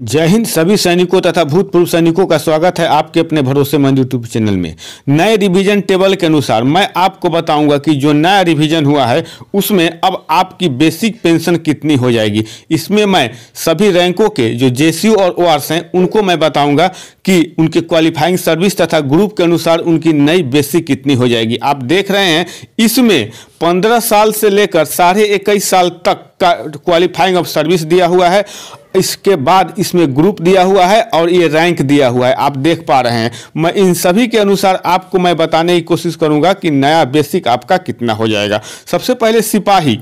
जय हिंद सभी सैनिकों तथा भूतपूर्व सैनिकों का स्वागत है आपके अपने भरोसेमंद यूट्यूब चैनल में। नए रिवीजन टेबल के अनुसार मैं आपको बताऊँगा कि जो नया रिवीजन हुआ है, उसमें अब आपकी बेसिक पेंशन कितनी हो जाएगी। इसमें मैं सभी रैंकों के जो जेसीयू और ओ हैं, उनको मैं बताऊँगा कि उनके क्वालिफाइंग सर्विस तथा ग्रुप के अनुसार उनकी नई बेसिक कितनी हो जाएगी। आप देख रहे हैं, इसमें पंद्रह साल से लेकर साढ़े इक्कीस साल तक क्वालिफाइंग ऑफ़ सर्विस दिया हुआ है। इसके बाद इसमें ग्रुप दिया हुआ है और ये रैंक दिया हुआ है। आप देख पा रहे हैं। मैं इन सभी के अनुसार आपको मैं बताने की कोशिश करूँगा कि नया बेसिक आपका कितना हो जाएगा। सबसे पहले सिपाही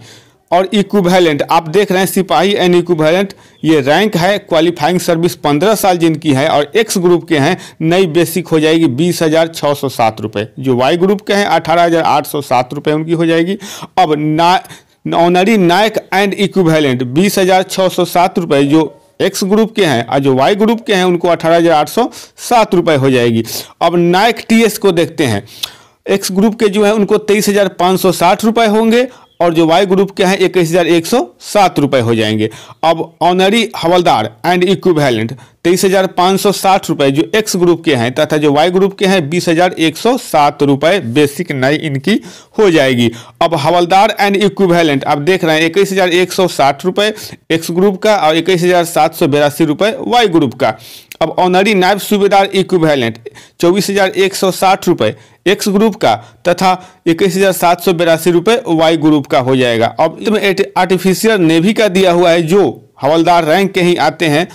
और इक्विवेलेंट आप देख रहे हैं सिपाही एंड इक्विवेलेंट ये रैंक है क्वालिफाइंग सर्विस पंद्रह साल जिनकी है और एक्स ग्रुप के हैं। नई बेसिक हो जाएगी बीस हज़ार छः सौ सात रुपये जो वाई ग्रुप के हैं, अठारह हज़ार आठ सौ सात रुपये उनकी हो जाएगी। अब ना ऑनरी नायक एंड इक्विवेलेंट बीस हज़ार छः सौ सात रुपये जो एक्स ग्रुप के हैं, और जो वाई ग्रुप के हैं, उनको अठारह हज़ार आठ सौ सात रुपये हो जाएगी। अब नायक टीएस को देखते हैं। एक्स ग्रुप के जो है, उनको तेईस हज़ार पाँच सौ साठ रुपये होंगे और जो वाई ग्रुप के हैं, इक्कीस हज़ार एक सौ सात रुपये हो जाएँगे। अब ऑनरी हवलदार एंड इक्विवेलेंट तेईस हज़ार पाँच सौ साठ रुपये जो एक्स ग्रुप के हैं, तथा जो वाई ग्रुप के हैं, बीस हज़ार एक सौ सात रुपये बेसिक नई इनकी हो जाएगी। अब हवलदार एंड इक्विवेलेंट आप देख रहे हैं, इक्कीस हज़ार एक सौ साठ रुपये एक्स ग्रुप का और इक्कीस हज़ार सात सौ बिरासी रुपये वाई ग्रुप का। अब ऑनरी नायब सूबेदार इक्विवेलेंट, चौबीस हज़ार एक सौ साठ रुपये एक्स ग्रुप का, तथा इक्कीस हज़ार सात सौ बिरासी रुपये वाई ग्रुप का हो जाएगा। अब इसमें आर्टिफिशियल नेवी का दिया हुआ है जो हवलदार रैंक के ही आते हैं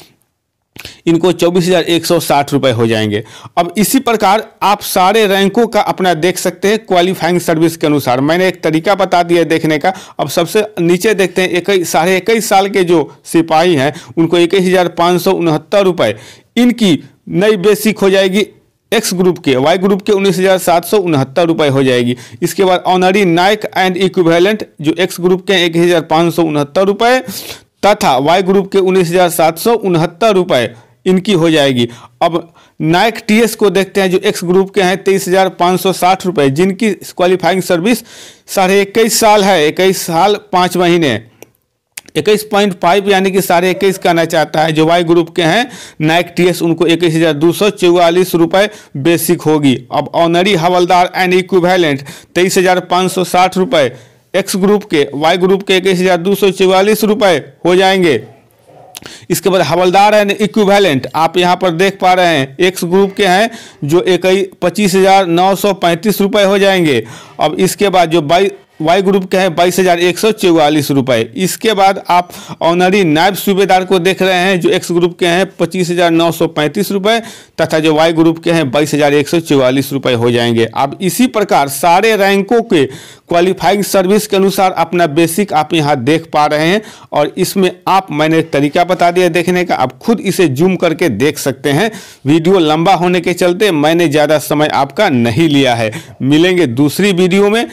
इनको चौबीस हज़ार एक सौ साठ रुपये हो जाएँगे। अब इसी प्रकार आप सारे रैंकों का अपना देख सकते हैं क्वालिफाइंग सर्विस के अनुसार। मैंने एक तरीका बता दिया देखने का। अब सबसे नीचे देखते हैं इक्कीस साढ़े इक्कीस साल के जो सिपाही हैं, उनको इक्कीस हज़ार पाँच सौ उनहत्तर रुपये इनकी नई बेसिक हो जाएगी एक्स ग्रुप के वाई ग्रुप के उन्नीस हज़ार सात सौ उनहत्तर रुपये हो जाएगी। इसके बाद ऑनरी नाइक एंड इक्विवेलेंट जो एक्स ग्रुप के एक हज़ार पाँच सौ उनहत्तर रुपये तथा वाई ग्रुप के उन्नीस हज़ार सात सौ उनहत्तर रुपये इनकी हो जाएगी। अब नाइक टीएस को देखते हैं, जो एक्स ग्रुप के हैं, तेईस हज़ार पाँच सौ साठ रुपये जिनकी क्वालिफाइंग सर्विस साढ़े इक्कीस साल है। इक्कीस साल पाँच महीने। इक्कीस पॉइंट फाइव यानी कि साढ़े इक्कीस करना चाहता है। जो वाई ग्रुप के हैं नाइक टी एस उनको इक्कीस हज़ार दो सौ चौवालीस रुपये बेसिक होगी। अब ऑनरी हवलदार एंड इक्विवेलेंट तेईस हज़ार पाँच सौ साठ रुपये एक्स ग्रुप के वाई ग्रुप के इक्कीस हज़ार दो सौ चौवालीस रुपये हो जाएँगे। इसके बाद हवलदार एंड इक्विवेलेंट आप यहाँ पर देख पा रहे हैं एक्स ग्रुप के हैं, जो एक पच्चीस हज़ार नौ सौ पैंतीस रुपये हो जाएँगे। अब इसके बाद जो बाई वाई ग्रुप के हैं बाईस हज़ार एक सौ चौवालीस रुपये इसके बाद आप ऑनरी नायब सूबेदार को देख रहे हैं, जो एक्स ग्रुप के हैं, पच्चीस हज़ार नौ सौ पैंतीस रुपये तथा जो वाई ग्रुप के हैं, बाईस हज़ार एक सौ चौवालीस रुपये हो जाएँगे। अब इसी प्रकार सारे रैंकों के क्वालिफाइंग सर्विस के अनुसार अपना बेसिक आप यहाँ देख पा रहे हैं, और इसमें आप मैंने तरीका बता दिया देखने का। आप खुद इसे जूम करके देख सकते हैं। वीडियो लंबा होने के चलते मैंने ज़्यादा समय आपका नहीं लिया है। मिलेंगे दूसरी वीडियो में।